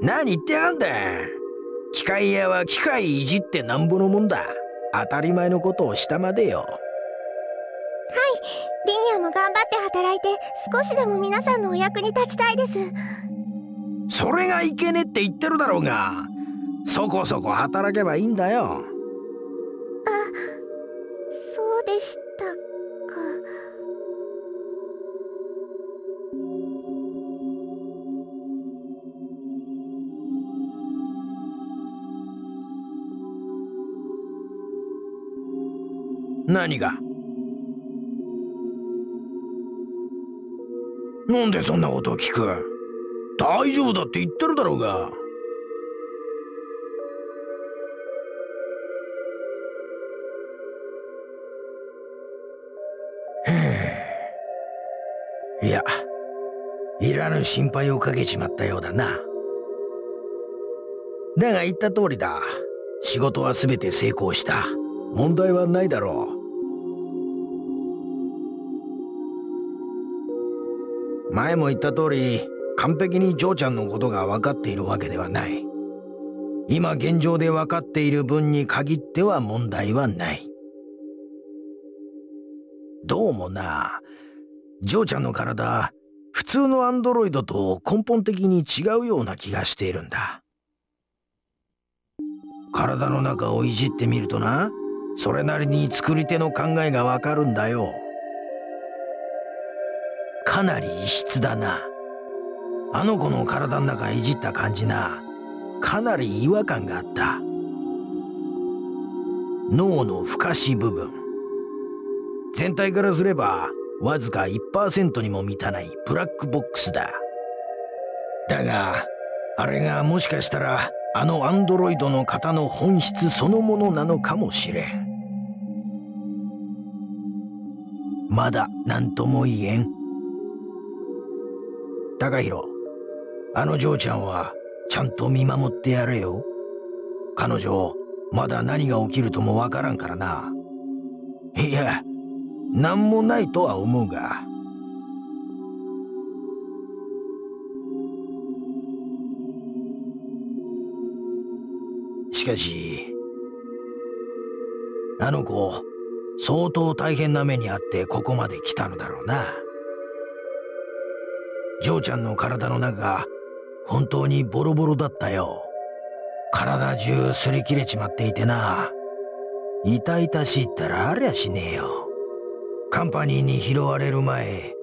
何言ってやがんだ。機械屋は機械いじってなんぼのもんだ。当たり前のことをしたまでよ。はいリニアも頑張って働いて少しでも皆さんのお役に立ちたいです。それがいけねって言ってるだろうが。そこそこ働けばいいんだよ。あそうでした何が？なんでそんなことを聞く？大丈夫だって言ってるだろうが。いやいらぬ心配をかけちまったようだな。だが言った通りだ。仕事は全て成功した。問題はないだろう。前も言った通り完璧にジョーちゃんのことが分かっているわけではない。今現状で分かっている分に限っては問題はない。どうもな。ジョーちゃんの体普通のアンドロイドと根本的に違うような気がしているんだ。体の中をいじってみるとな。それなりに作り手の考えがわかるんだよ。かなり異質だな。あの子の体の中いじった感じな。かなり違和感があった。脳の不可視部分。全体からすればわずか1%にも満たないブラックボックスだ。だがあれがもしかしたらあのアンドロイドの型の本質そのものなのかもしれん。まだ何とも言えん。高弘あの嬢ちゃんはちゃんと見守ってやれよ。彼女まだ何が起きるともわからんからな。いや何もないとは思うが。しかしあの子相当大変な目にあってここまで来たのだろうな。嬢ちゃんの体の中が本当にボロボロだったよ。体中擦り切れちまっていてな。痛々しいったらありゃしねえよ。カンパニーに拾われる前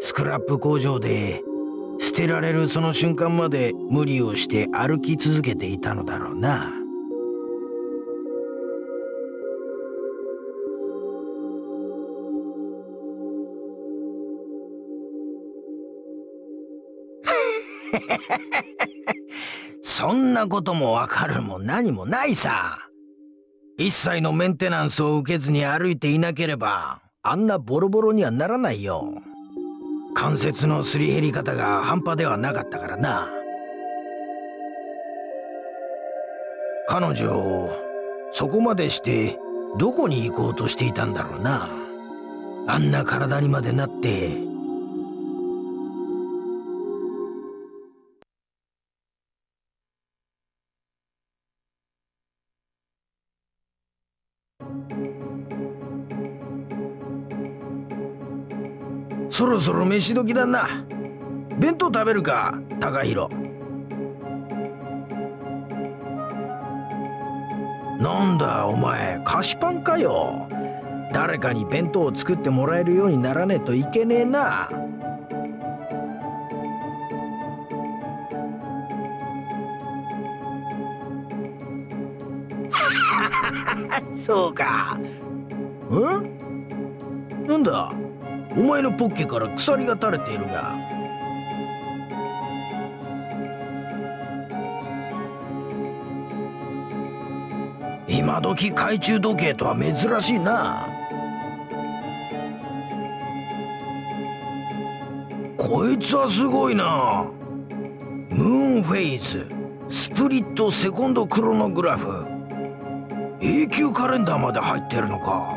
スクラップ工場で捨てられるその瞬間まで無理をして歩き続けていたのだろうな。そんなこともわかるも何もないさ。一切のメンテナンスを受けずに歩いていなければあんなボロボロにはならないよ。関節のすり減り方が半端ではなかったからな。彼女そこまでしてどこに行こうとしていたんだろうな。あんな体にまでなってそろそろ飯時だな。弁当食べるか高弘。なんだお前菓子パンかよ。誰かに弁当を作ってもらえるようにならねえといけねえな。そうか。ん？なんだ？お前のポッケから鎖が垂れているが。今時懐中時計とは珍しいな。こいつはすごいな。ムーンフェイズ。スプリットセコンドクロノグラフ。永久カレンダーまで入ってるのか。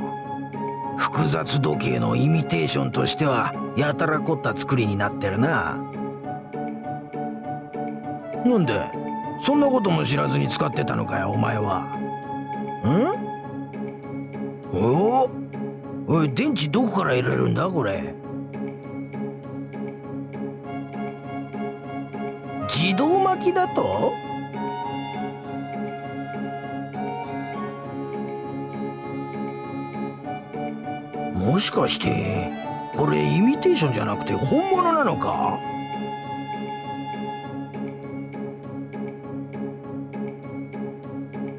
複雑時計のイミテーションとしてはやたら凝った作りになってるな。なんでそんなことも知らずに使ってたのかよお前は。ん？お？おい電池どこから入れるんだこれ？自動巻きだと？もしかしてこれイミテーションじゃなくて本物なのか？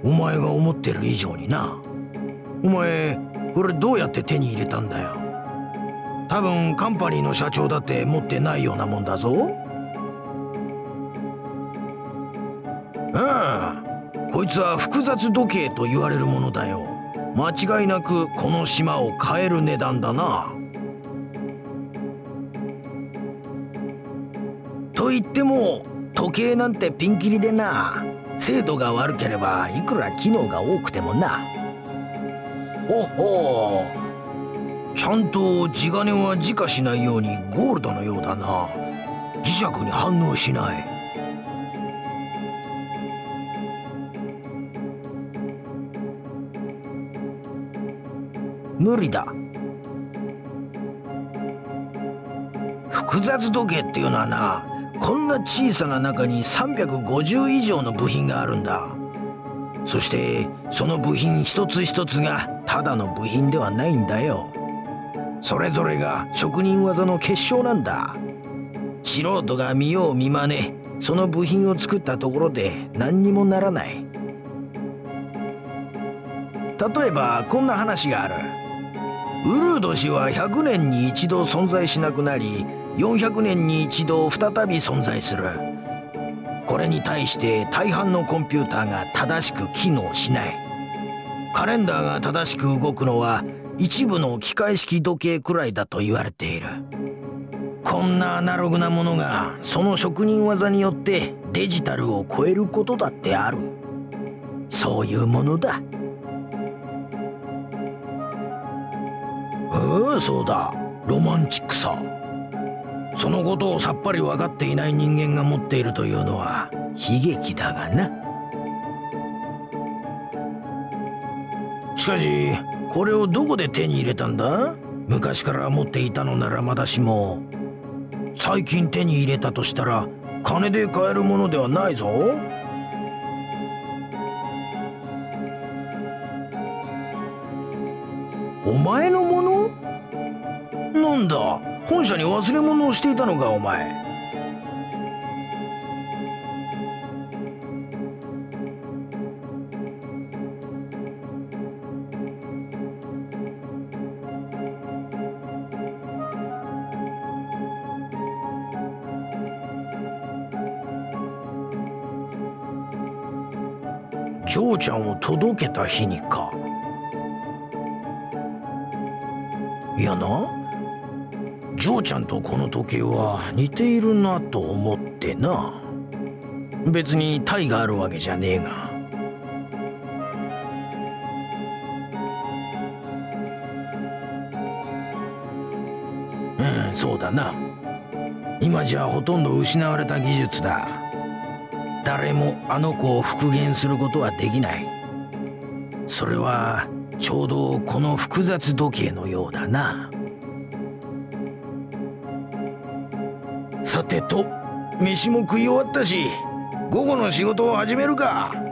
お前が思ってる以上にな。お前これどうやって手に入れたんだよ？多分カンパニーの社長だって持ってないようなもんだぞ。ああこいつは複雑時計と言われるものだよ。間違いなくこの島を買える値段だな。と言っても時計なんてピンキリでな。精度が悪ければいくら機能が多くてもな。ほほちゃんと地金は自家しないようにゴールドのようだな。磁石に反応しない。無理だ。複雑時計っていうのはなこんな小さな中に350以上の部品があるんだ。そしてその部品一つ一つがただの部品ではないんだよ。それぞれが職人技の結晶なんだ。素人が見よう見まねその部品を作ったところで何にもならない。例えばこんな話がある。ウルード氏は100年に一度存在しなくなり400年に一度再び存在する。これに対して大半のコンピューターが正しく機能しない。カレンダーが正しく動くのは一部の機械式時計くらいだと言われている。こんなアナログなものがその職人技によってデジタルを超えることだってある。そういうものだ。うそうだ。ロマンチックさ。そのことをさっぱり分かっていない人間が持っているというのは悲劇だがな。しかしこれをどこで手に入れたんだ？昔から持っていたのならまだしも。最近手に入れたとしたら金で買えるものではないぞ。お前んだ？本社に忘れ物をしていたのかお前。嬢ちゃんを届けた日にか。いやな。嬢ちゃんとこの時計は似ているなと思ってな。別に体があるわけじゃねえが。うんそうだな。今じゃほとんど失われた技術だ。誰もあの子を復元することはできない。それはちょうどこの複雑時計のようだな。てと飯も食い終わったし午後の仕事を始めるか。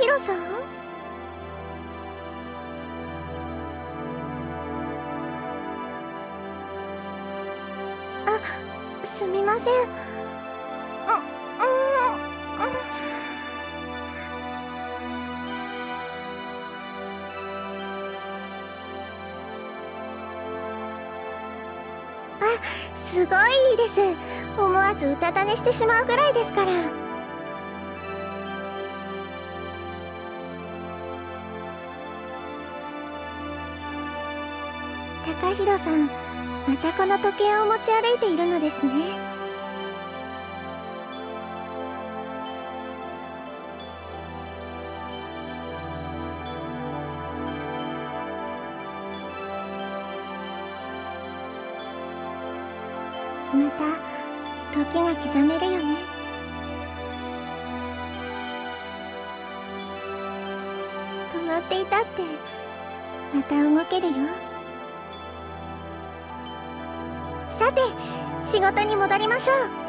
弘さん？あすみません。あすごいいいです。思わずうたた寝してしまうぐらいですから。高弘さんまたこの時計を持ち歩いているのですね。また時が刻めるよね。止まっていたってまた動けるよ。仕事に戻りましょう。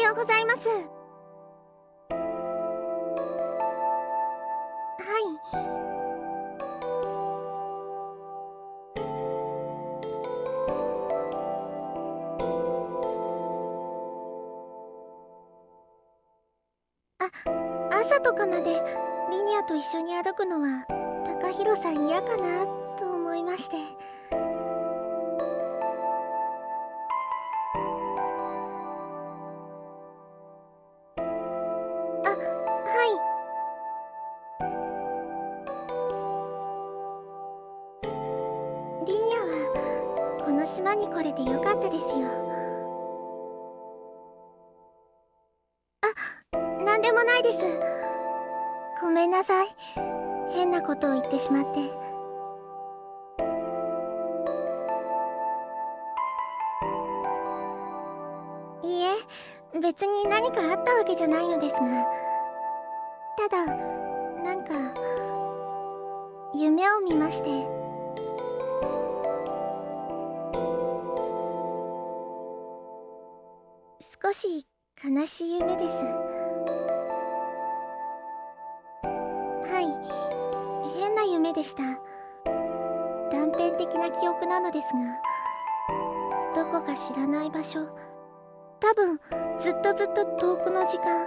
ようございますはいあ朝とかまでリニアと一緒に歩くのは高弘さん嫌かなと思いまして。ごめんなさい。変なことを言ってしまって。いえ別に何かあったわけじゃないのですが。ただなんか夢を見まして。少し悲しい夢です。でした。断片的な記憶なのですがどこか知らない場所。多分ずっとずっと遠くの時間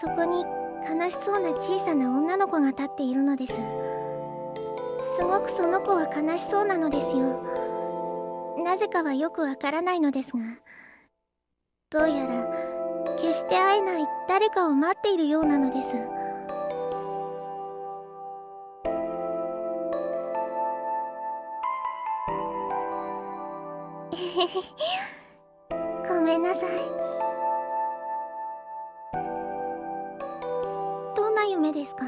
そこに悲しそうな小さな女の子が立っているのです。すごくその子は悲しそうなのですよ。なぜかはよくわからないのですがどうやら決して会えない誰かを待っているようなのです。ごめんなさい。どんな夢ですか？